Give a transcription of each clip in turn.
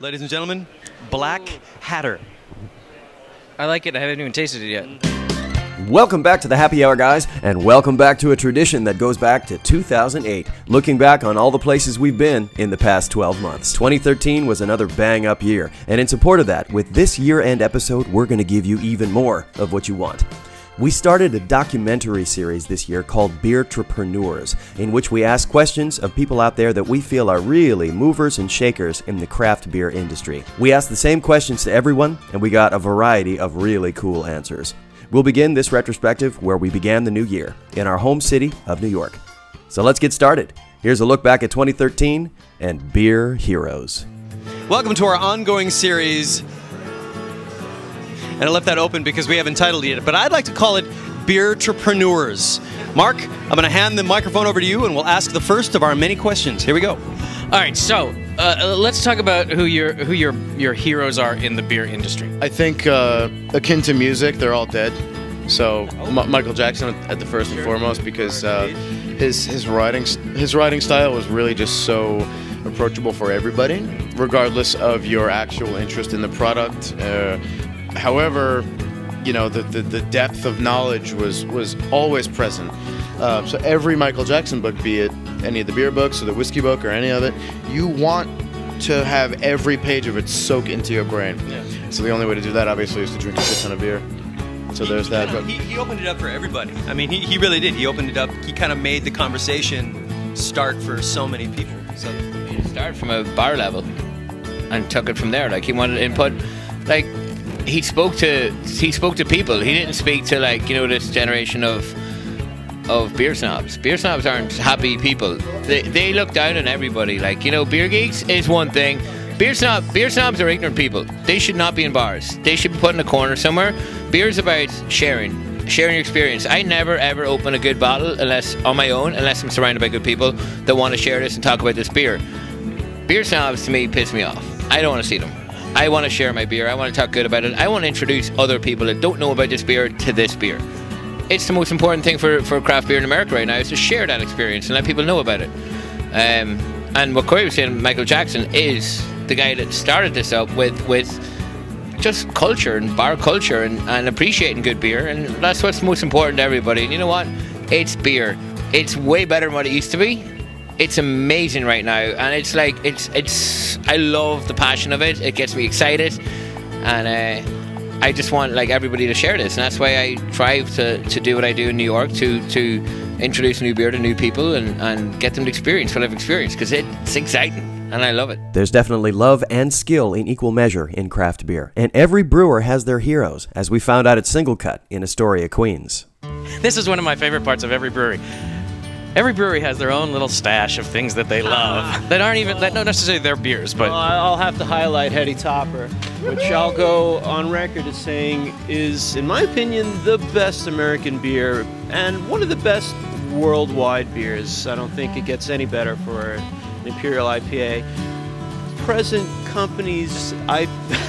Ladies and gentlemen, Black Hatter. I like it. I haven't even tasted it yet. Welcome back to the Happy Hour, guys, and welcome back to a tradition that goes back to 2008. Looking back on all the places we've been in the past 12 months. 2013 was another bang up year, and in support of that, with this year end episode, we're going to give you even more of what you want. We started a documentary series this year called Beer Entrepreneurs, in which we ask questions of people out there that we feel are really movers and shakers in the craft beer industry. We asked the same questions to everyone, and we got a variety of really cool answers. We'll begin this retrospective where we began the new year, in our home city of New York. So let's get started. Here's a look back at 2013 and Beer Heroes. Welcome to our ongoing series. And I left that open because we haven't titled it, but I'd like to call it Beer Entrepreneurs. Mark, I'm going to hand the microphone over to you and we'll ask the first of our many questions. Here we go. All right, so uh, let's talk about who your who your your heroes are in the beer industry. I think uh, akin to music, they're all dead. So M- Michael Jackson at the first and foremost because uh, his his writing his writing style was really just so approachable for everybody, regardless of your actual interest in the product. However, you know the, the, the depth of knowledge was was always present. Uh, so every Michael Jackson book, be it any of the beer books or the whiskey book or any of it, you want to have every page of it soak into your brain. Yeah. So the only way to do that, obviously, is to drink a shit ton of beer. So there's that. Kind of- he, he opened it up for everybody. I mean, he, he really did. He opened it up. He kind of made the conversation start for so many people. So He started from a bar level and took it from there. Like he wanted input. Like he spoke to he spoke to people. He didn't speak to like you know this generation of of beer snobs. Beer snobs aren't happy people. They they look down on everybody. Like you know, beer geeks is one thing. Beer snob beer snobs are ignorant people. They should not be in bars. They should be put in a corner somewhere. Beer is about sharing. Sharing your experience. I never ever open a good bottle unless on my own, unless I'm surrounded by good people that want to share this and talk about this beer. Beer snobs to me piss me off. I don't want to see them. I want to share my beer. I want to talk good about it. I want to introduce other people that don't know about this beer to this beer. It's the most important thing for, for craft beer in America right now is to share that experience and let people know about it. Um, and what Cory was saying, Michael Jackson is the guy that started this up with with just culture and bar culture and, and appreciating good beer and that's what's most important to everybody. And you know what? It's beer. It's way better than what it used to be it's amazing right now and it's like it's it's i love the passion of it it gets me excited and uh, i just want like everybody to share this and that's why i strive to, to do what i do in new york to to introduce new beer to new people and, and get them to experience what i've experienced because it's exciting and i love it There's definitely love and skill in equal measure in craft beer, and every brewer has their heroes, as we found out at SingleCut in Astoria, Queens. This is one of my favorite parts of every brewery. Every brewery has their own little stash of things that they ah. love that aren't even that don't necessarily their beers, but Well, I'll have to highlight Heady Topper, which I'll go on record as saying is, in my opinion, the best American beer and one of the best worldwide beers. I don't think it gets any better for an Imperial IPA. Present companies, I,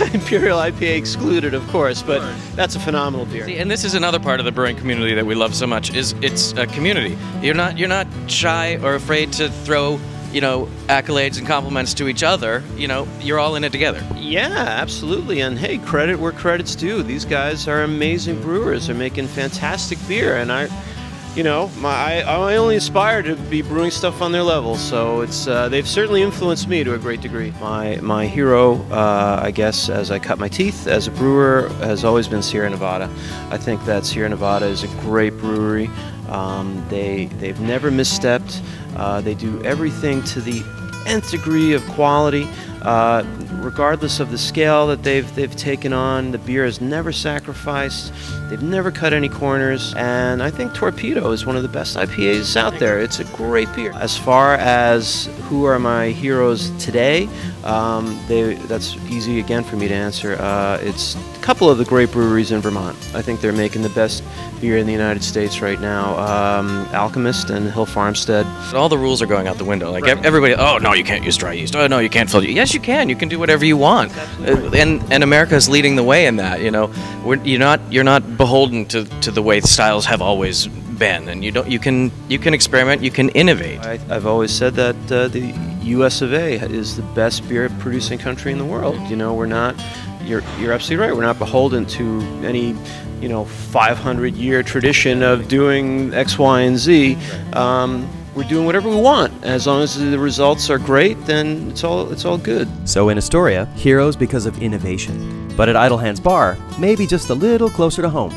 Imperial IPA excluded, of course, but that's a phenomenal beer. See, and this is another part of the brewing community that we love so much is it's a community. You're not you're not shy or afraid to throw you know accolades and compliments to each other. You know you're all in it together. Yeah, absolutely. And hey, credit where credit's due. These guys are amazing brewers. They're making fantastic beer, and I, you know, my I, I only aspire to be brewing stuff on their level. So it's uh, they've certainly influenced me to a great degree. My my hero, uh, I guess, as I cut my teeth as a brewer, has always been Sierra Nevada. I think that Sierra Nevada is a great brewery. Um, they they've never misstepped. Uh, they do everything to the nth degree of quality. Uh, regardless of the scale that they've they've taken on, the beer has never sacrificed. They've never cut any corners, and I think Torpedo is one of the best IPAs out there. It's a great beer. As far as who are my heroes today, um, they that's easy again for me to answer. Uh, it's a couple of the great breweries in Vermont. I think they're making the best beer in the United States right now. Um, Alchemist and Hill Farmstead. All the rules are going out the window. Like ev- everybody, oh no, you can't use dry yeast. Oh no, you can't filter. Yes, you can. You can do whatever you want. Uh, and and America is leading the way in that. You know, We're, you're not you're not beholden to, to the way styles have always been, and you don't. You can you can experiment. You can innovate. I, I've always said that uh, the U.S. of A. is the best beer producing country in the world. You know, we're not. You're you're absolutely right. We're not beholden to any, you know, 500 year tradition of doing X, Y, and Z. Um, we're doing whatever we want as long as the results are great. Then it's all it's all good. So in Astoria, heroes because of innovation. But at Idle Hands Bar, maybe just a little closer to home.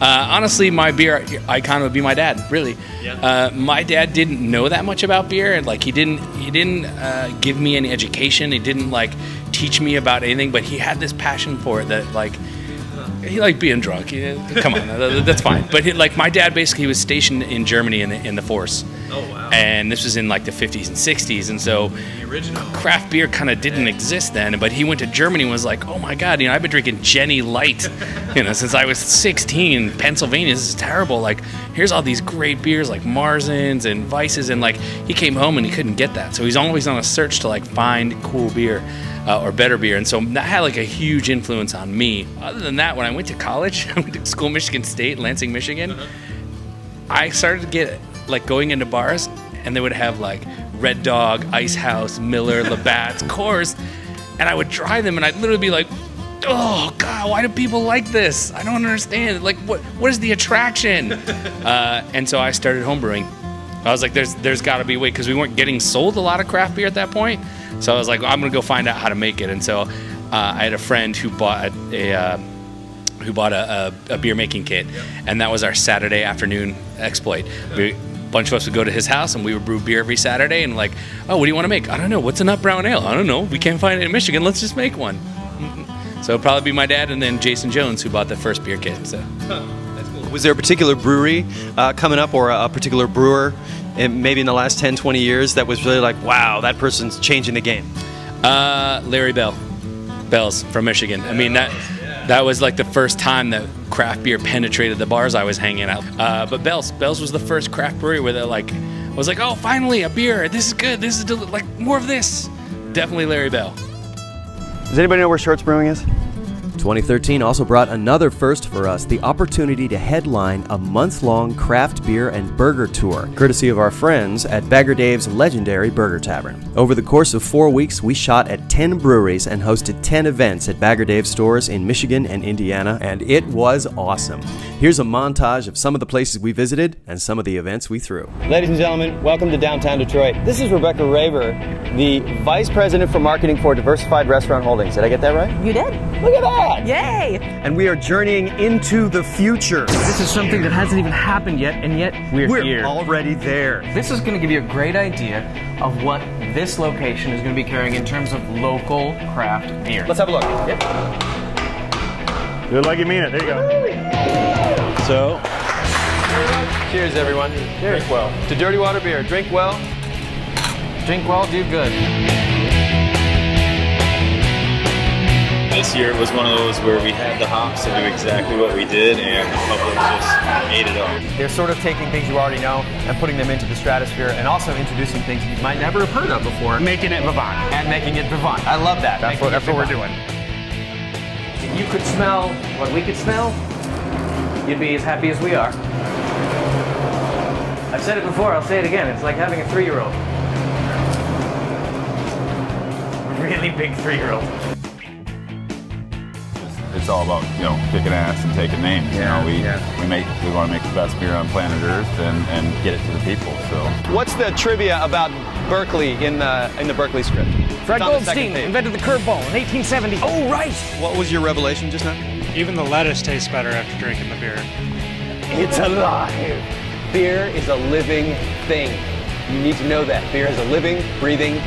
Uh, honestly, my beer icon would be my dad. Really, uh, my dad didn't know that much about beer, and like he didn't he didn't uh, give me any education. He didn't like teach me about anything, but he had this passion for it that like he liked being drunk. He- come on, that's fine. But he, like my dad, basically was stationed in Germany in the, in the force. Oh wow! And this was in like the 50s and 60s, and so craft beer kind of didn't exist then. But he went to Germany and was like, "Oh my God, you know, I've been drinking Genny Light, you know, since I was 16. Pennsylvania, this is terrible. Like, here's all these great beers like Marzens and Vices. and like he came home and he couldn't get that, so he's always on a search to like find cool beer." Uh, or better beer, and so that had like a huge influence on me. Other than that, when I went to college, I went to school, Michigan State, Lansing, Michigan. I started to get like going into bars, and they would have like Red Dog, Ice House, Miller, Labatt's, Coors, and I would try them, and I'd literally be like, "Oh God, why do people like this? I don't understand. Like, what what is the attraction?" uh, and so I started homebrewing. I was like, "There's there's got to be a way," because we weren't getting sold a lot of craft beer at that point. So I was like, "I'm gonna go find out how to make it." And so uh, I had a friend who bought a. Uh, who bought a, a, a beer making kit, and that was our Saturday afternoon exploit. We, a bunch of us would go to his house, and we would brew beer every Saturday. And like, oh, what do you want to make? I don't know. What's a nut brown ale? I don't know. We can't find it in Michigan. Let's just make one. So it'd probably be my dad, and then Jason Jones, who bought the first beer kit. So Was there a particular brewery uh, coming up or a, a particular brewer in, maybe in the last 10, 20 years that was really like, wow, that person's changing the game? Uh, Larry Bell, Bells from Michigan. I mean that that was like the first time that craft beer penetrated the bars I was hanging out. Uh, but Bells, Bells was the first craft brewery where they like I was like, oh, finally a beer. This is good. This is like more of this. Definitely Larry Bell. Does anybody know where Shorts Brewing is? 2013 also brought another first for us the opportunity to headline a month long craft beer and burger tour, courtesy of our friends at Bagger Dave's legendary Burger Tavern. Over the course of four weeks, we shot at 10 breweries and hosted 10 events at Bagger Dave's stores in Michigan and Indiana, and it was awesome. Here's a montage of some of the places we visited and some of the events we threw. Ladies and gentlemen, welcome to downtown Detroit. This is Rebecca Raver, the Vice President for Marketing for Diversified Restaurant Holdings. Did I get that right? You did. Look at that! Yay! And we are journeying into the future. This is something that hasn't even happened yet, and yet we're, We're here. already there. This is going to give you a great idea of what this location is going to be carrying in terms of local craft beer. Let's have a look. Do it like you mean it. There you go. So, cheers, everyone. Drink well. To Dirty Water Beer. Drink well. Drink well, do good. This year was one of those where we had the hops to do exactly what we did, and the public just ate it up. They're sort of taking things you already know and putting them into the stratosphere and also introducing things you might never have heard of before. Making it Vivant. And making it vivant. I love that. That's what, that's what we're doing. If you could smell what we could smell, you'd be as happy as we are. I've said it before, I'll say it again. It's like having a three year old. Really big three year old. It's all about you know kicking ass and taking names. you know, we we make we want to make the best beer on planet Earth and, and get it to the people. So What's the trivia about Berkeley in the in the Berkeley script? Fred It's on the Goldstein invented the curveball in 1870. Oh, right! What was your revelation just now? Even the lettuce tastes better after drinking the beer. It's alive. Beer is a living thing. You need to know that. Beer is a living, breathing,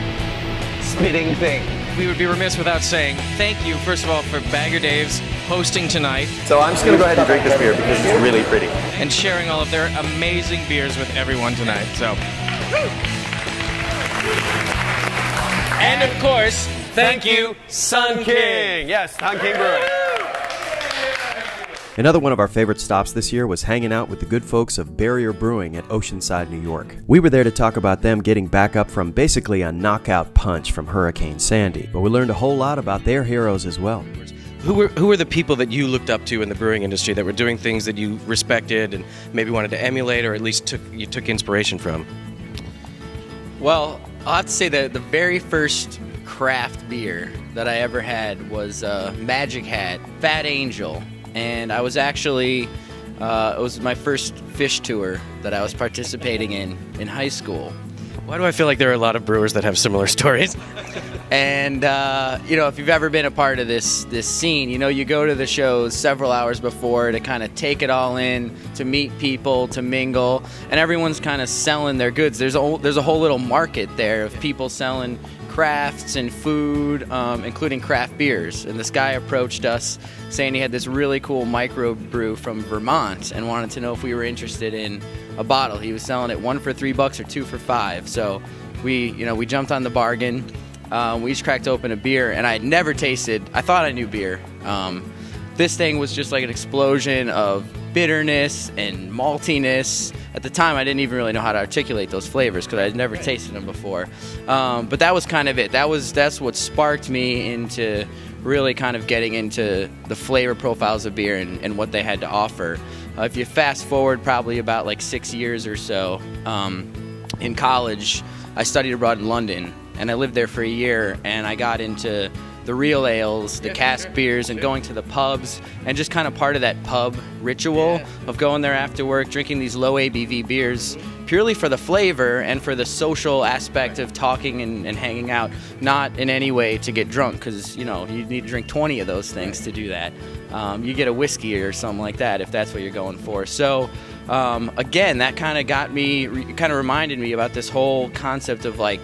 spitting thing. We would be remiss without saying thank you, first of all, for Bagger Dave's hosting tonight So I'm just going to go ahead and drink this beer because it's really pretty. and sharing all of their amazing beers with everyone tonight. So, and of course, thank you, Sun King. Yes, Sun King Brewing. Another one of our favorite stops this year was hanging out with the good folks of Barrier Brewing at Oceanside, New York. We were there to talk about them getting back up from basically a knockout punch from Hurricane Sandy, but we learned a whole lot about their heroes as well. Who were who were the people that you looked up to in the brewing industry that were doing things that you respected and maybe wanted to emulate or at least took you took inspiration from? Well, I'll have to say that the very first craft beer that I ever had was uh, Magic Hat Fat Angel, and I was actually uh, it was my first Phish tour that I was participating in in high school. Why do I feel like there are a lot of brewers that have similar stories? And uh, you know, if you've ever been a part of this this scene, you know you go to the shows several hours before to kind of take it all in, to meet people, to mingle, and everyone's kind of selling their goods. There's a there's a whole little market there of people selling crafts and food, um, including craft beers. And this guy approached us saying he had this really cool microbrew from Vermont and wanted to know if we were interested in a bottle. He was selling it one for three bucks or two for five. So we, you know, we jumped on the bargain. Um, we each cracked open a beer, and I had never tasted. I thought I knew beer. Um, this thing was just like an explosion of bitterness and maltiness. At the time, I didn't even really know how to articulate those flavors because I had never tasted them before. Um, but that was kind of it. That was that's what sparked me into really kind of getting into the flavor profiles of beer and, and what they had to offer. Uh, if you fast forward probably about like six years or so, um, in college, I studied abroad in London, and I lived there for a year, and I got into the real ales, the cask beers, and going to the pubs, and just kind of part of that pub ritual of going there after work, drinking these low ABV beers purely for the flavor and for the social aspect of talking and, and hanging out, not in any way to get drunk, because you know you need to drink 20 of those things to do that. Um, you get a whiskey or something like that if that's what you're going for. So. Um, again, that kind of got me, kind of reminded me about this whole concept of like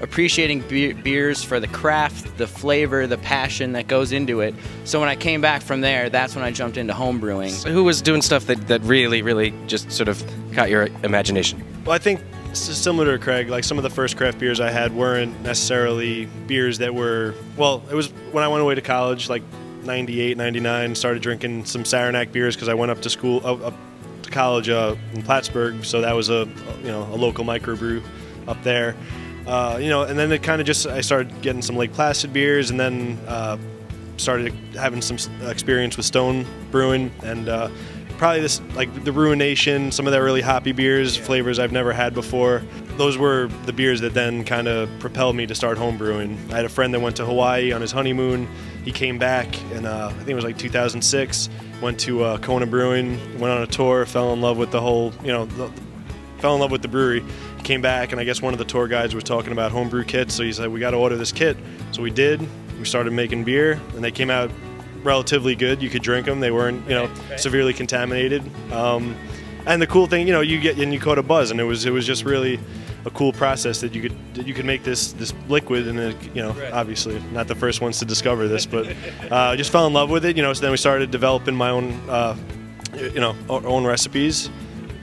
appreciating be- beers for the craft, the flavor, the passion that goes into it. So when I came back from there, that's when I jumped into home brewing. So who was doing stuff that, that really, really just sort of caught your imagination? Well, I think similar to Craig, like some of the first craft beers I had weren't necessarily beers that were, well, it was when I went away to college, like 98, 99, started drinking some Saranac beers because I went up to school, up, up to college uh, in Plattsburgh, so that was a, you know, a local microbrew up there. Uh, you know, and then it kind of just, I started getting some Lake Placid beers and then uh, started having some experience with Stone Brewing and uh, probably this like the Ruination, some of their really hoppy beers, flavors I've never had before. Those were the beers that then kind of propelled me to start home brewing. I had a friend that went to Hawaii on his honeymoon. He came back, and uh, I think it was like 2006. Went to uh, Kona Brewing, went on a tour, fell in love with the whole, you know, the, fell in love with the brewery. Came back, and I guess one of the tour guides was talking about homebrew kits. So he said, "We got to order this kit." So we did. We started making beer, and they came out relatively good. You could drink them. They weren't, you know, severely contaminated. Um, and the cool thing, you know, you get and you caught a buzz, and it was it was just really a cool process that you could that you could make this this liquid, and it, you know, obviously not the first ones to discover this, but uh, just fell in love with it. You know, so then we started developing my own, uh, you know, our own recipes,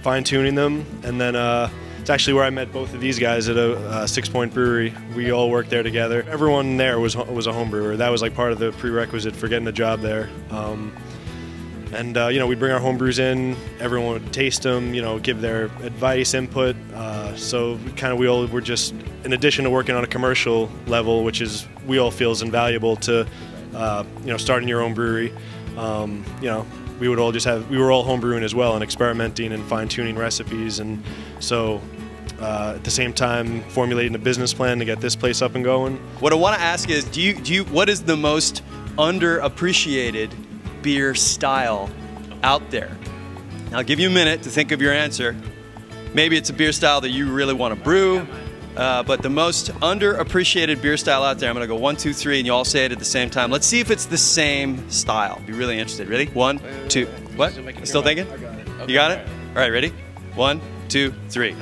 fine tuning them, and then. Uh, it's actually where I met both of these guys at a uh, Sixpoint Brewery. We all worked there together. Everyone there was was a home brewer. That was like part of the prerequisite for getting a job there. Um, and uh, you know, we'd bring our home brews in. Everyone would taste them. You know, give their advice, input. Uh, so kind of we all were just, in addition to working on a commercial level, which is we all feel is invaluable to, uh, you know, starting your own brewery. Um, you know, we would all just have we were all home brewing as well and experimenting and fine tuning recipes and so uh, at the same time formulating a business plan to get this place up and going. What I want to ask is, do you do you what is the most underappreciated beer style out there? I'll give you a minute to think of your answer. Maybe it's a beer style that you really want to brew, uh, but the most underappreciated beer style out there. I'm gonna go one, two, three, and you all say it at the same time. Let's see if it's the same style. Be really interested. Ready? One, two. What? Still thinking? You got it? All right. Ready? One, two, three.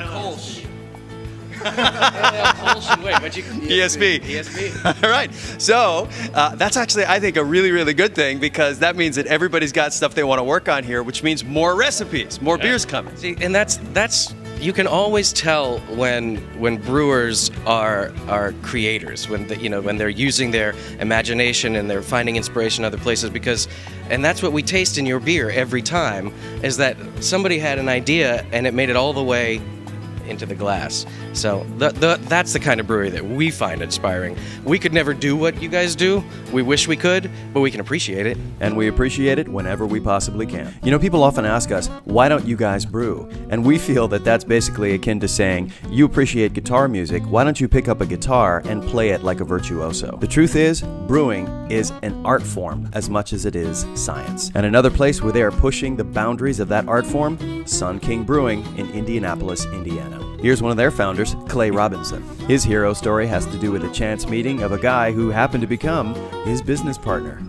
Wait, but you ESB. ESB. All right. So uh, that's actually, I think, a really, really good thing because that means that everybody's got stuff they want to work on here, which means more recipes, more beers coming. See, and that's that's you can always tell when when brewers are are creators when the, you know when they're using their imagination and they're finding inspiration other places because and that's what we taste in your beer every time is that somebody had an idea and it made it all the way into the glass So the, the, that's the kind of brewery that we find inspiring. We could never do what you guys do. We wish we could, but we can appreciate it. And we appreciate it whenever we possibly can. You know, people often ask us, why don't you guys brew? And we feel that that's basically akin to saying, you appreciate guitar music, why don't you pick up a guitar and play it like a virtuoso? The truth is, brewing is an art form as much as it is science. And another place where they are pushing the boundaries of that art form, Sun King Brewing in Indianapolis, Indiana. Here's one of their founders, Clay Robinson. His hero story has to do with a chance meeting of a guy who happened to become his business partner.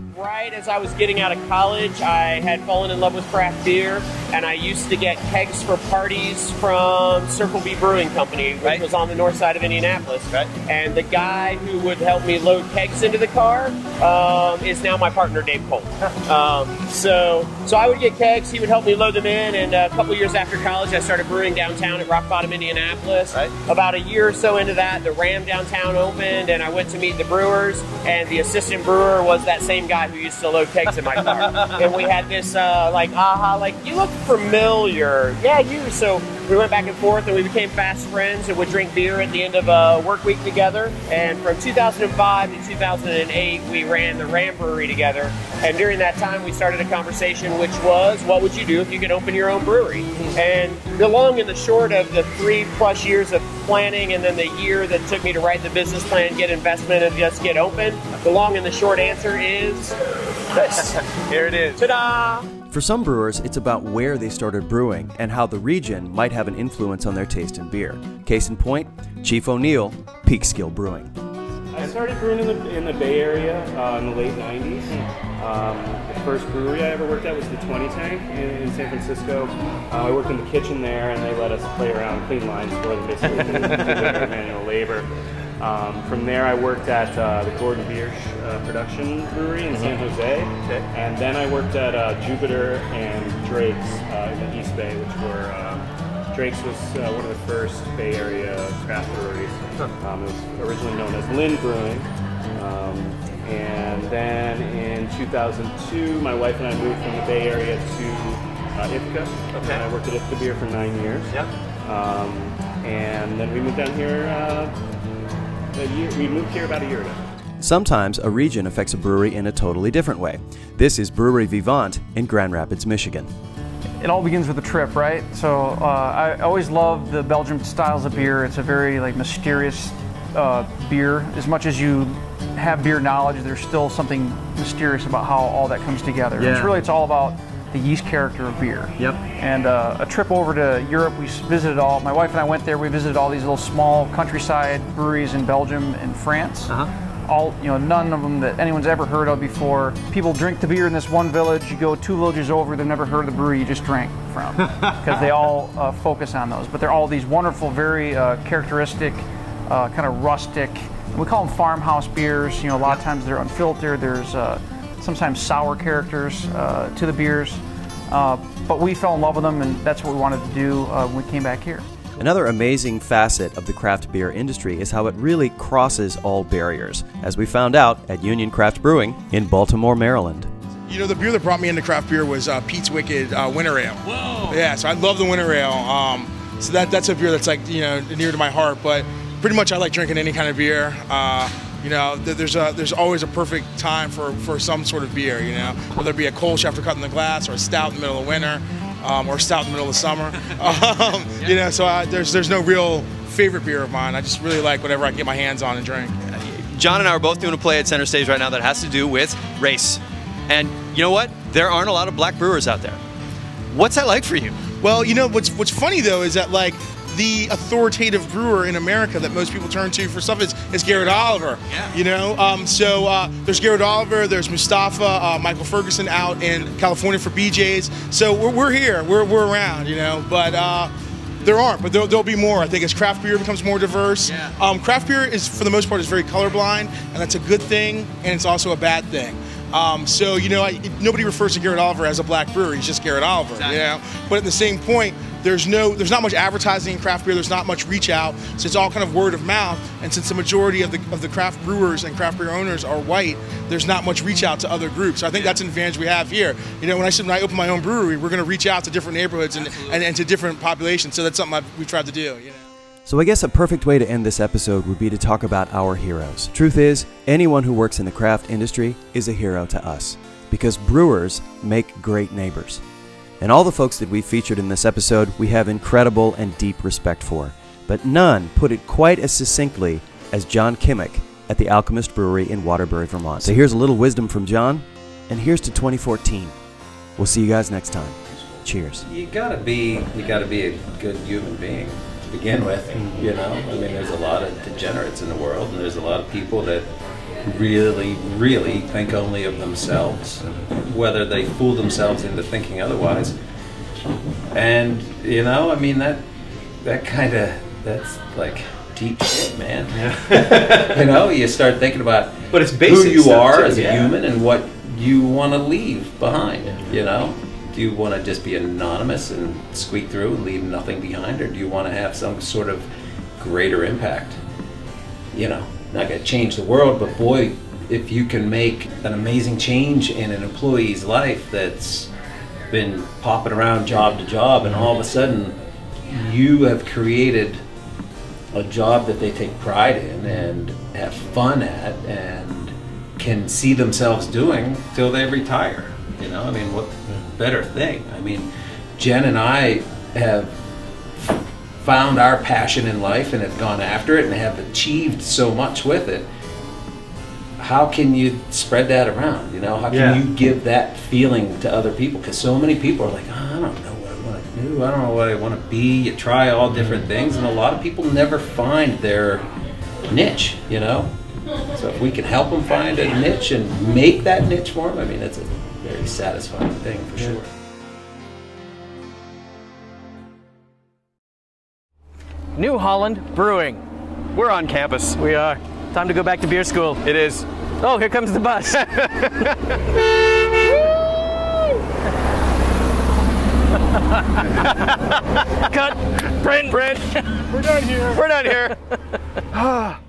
Right as I was getting out of college, I had fallen in love with craft beer, and I used to get kegs for parties from Circle B Brewing Company, which right. was on the north side of Indianapolis. Right. And the guy who would help me load kegs into the car um, is now my partner, Dave Colt. um, so, so I would get kegs, he would help me load them in, and a couple years after college, I started brewing downtown at Rock Bottom, Indianapolis. Right. About a year or so into that, the Ram downtown opened, and I went to meet the brewers, and the assistant brewer was that same guy who used to load kegs in my car. and we had this uh, like aha, like you look familiar. Yeah, you. So we went back and forth and we became fast friends and would drink beer at the end of a work week together. And from 2005 to 2008, we ran the Ram Brewery together. And during that time, we started a conversation which was, what would you do if you could open your own brewery? And the long and the short of the three plus years of planning and then the year that took me to write the business plan, get investment, and just get open, the long and the short answer is this. Here it is. Ta-da! For some brewers, it's about where they started brewing and how the region might have an influence on their taste in beer. Case in point, Jeff O'Neil, Peekskill Brewing. I started brewing in the, in the Bay Area uh, in the late 90s. Um, the first brewery I ever worked at was the 20 Tank in, in San Francisco. Uh, I worked in the kitchen there and they let us play around, clean lines for them, basically, do their manual labor. Um, from there, I worked at uh, the Gordon Biersch uh, production brewery in San Mm-hmm. Jose, and then I worked at uh, Jupiter and Drake's uh, in the East Bay, which were uh, Drake's was uh, one of the first Bay Area craft breweries. Um, it was originally known as Lind Brewing. Um, and then in 2002, my wife and I moved from the Bay Area to uh, Ithaca. Okay. And I worked at Ithaca Beer for nine years. Yep. Um, and then we moved down here uh, a year. We moved here about a year ago. Sometimes a region affects a brewery in a totally different way. This is Brewery Vivant in Grand Rapids, Michigan. It all begins with a trip, right? So uh, I always love the Belgian styles of beer. It's a very like mysterious uh, beer. As much as you have beer knowledge, there's still something mysterious about how all that comes together. Yeah. It's really it's all about the yeast character of beer. Yep. And uh, a trip over to Europe, we visited all. My wife and I went there. We visited all these little small countryside breweries in Belgium and France. Uh-huh. All you know, none of them that anyone's ever heard of before. People drink the beer in this one village. You go two villages over, they've never heard of the brewery you just drank from, because they all uh, focus on those. But they're all these wonderful, very uh, characteristic, uh, kind of rustic. We call them farmhouse beers. You know, a lot of times they're unfiltered. There's uh, sometimes sour characters uh, to the beers. Uh, but we fell in love with them, and that's what we wanted to do uh, when we came back here. Another amazing facet of the craft beer industry is how it really crosses all barriers, as we found out at Union Craft Brewing in Baltimore, Maryland. You know, the beer that brought me into craft beer was uh, Pete's Wicked uh, Winter Ale. Whoa! Yeah, so I love the Winter Ale. Um, so that that's a beer that's like you know near to my heart. But pretty much I like drinking any kind of beer. Uh, you know, there's a there's always a perfect time for, for some sort of beer. You know, whether it be a Kolsch after cutting the glass, or a stout in the middle of winter, um, or a stout in the middle of summer. Um, You know, so I, there's there's no real favorite beer of mine. I just really like whatever I can get my hands on and drink. John and I are both doing a play at Center Stage right now that has to do with race. And you know what? There aren't a lot of black brewers out there. What's that like for you? Well, you know what's what's funny though is that like the authoritative brewer in America that most people turn to for stuff is, is Garrett Oliver. Yeah. You know, um, so uh, there's Garrett Oliver, there's Mustafa, uh, Michael Ferguson out in California for BJ's. So we're, we're here, we're, we're around, you know, but. Uh, there aren't, but there'll, there'll be more. I think as craft beer becomes more diverse. Um, craft beer is, for the most part, is very colorblind, and that's a good thing, and it's also a bad thing. Um, so you know, I, nobody refers to Garrett Oliver as a black brewer. He's just Garrett Oliver. You know, but at the same point, there's no, there's not much advertising in craft beer. There's not much reach out. So it's all kind of word of mouth. And since the majority of the of the craft brewers and craft beer owners are white, there's not much reach out to other groups. So I think that's an advantage we have here. You know, when I said when I open my own brewery, we're going to reach out to different neighborhoods and, and, and to different populations. So that's something I've, we've tried to do. You know. So I guess a perfect way to end this episode would be to talk about our heroes. Truth is, anyone who works in the craft industry is a hero to us because brewers make great neighbors. And all the folks that we featured in this episode, we have incredible and deep respect for. But none put it quite as succinctly as John Kimmich at the Alchemist Brewery in Waterbury, Vermont. So here's a little wisdom from John, and here's to 2014. We'll see you guys next time. Cheers. You gotta be, you gotta be a good human being to begin with. You know, I mean, there's a lot of degenerates in the world, and there's a lot of people that really, really think only of themselves, whether they fool themselves into thinking otherwise. And you know, I mean that that kind of that's like deep shit, man. you know, you start thinking about But it's basic who you are too, as a human and what you want to leave behind. You know, do you want to just be anonymous and squeak through and leave nothing behind, or do you want to have some sort of greater impact? You know, not going to change the world, but boy, if you can make an amazing change in an employee's life that's been popping around job to job, and all of a sudden you have created a job that they take pride in and have fun at and can see themselves doing till they retire. You know, I mean, what better thing? I mean, Jen and I have found our passion in life and have gone after it and have achieved so much with it. How can you spread that around? You know, how can Yeah. you give that feeling to other people? Because so many people are like, oh, I don't know what I want to do. I don't know what I want to be. You try all different mm-hmm. things, and a lot of people never find their niche. You know, so if we can help them find a niche and make that niche for them, I mean, it's a very satisfying thing for sure. New Holland Brewing. We're on campus. We are. Time to go back to beer school. It is. Oh, here comes the bus. Cut. Brent. Brent. We're done here. We're done here.